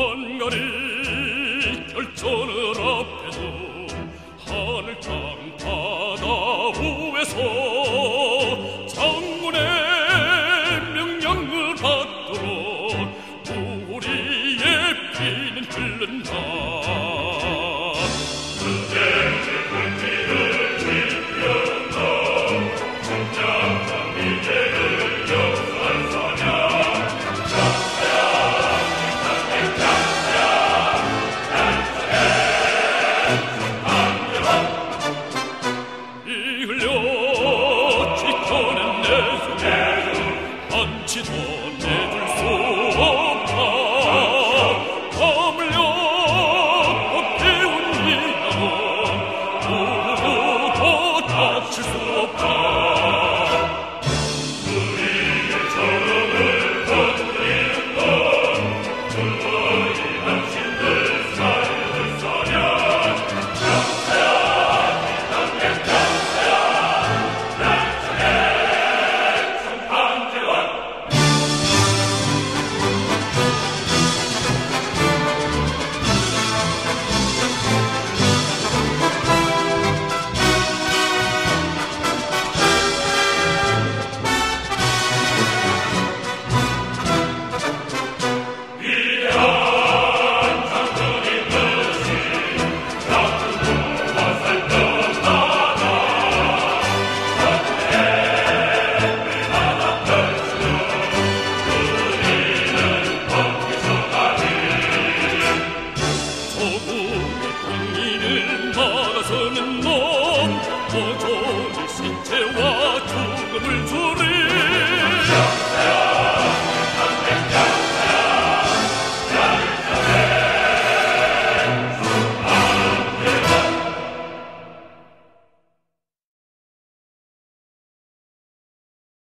한가리 결전을 앞에도 하늘 땅 바다 후에서 장군의 명령을 받도록 우리의 피는 흐른다 국민을 막아서는 놈 모조리 신체와 죽음을 주리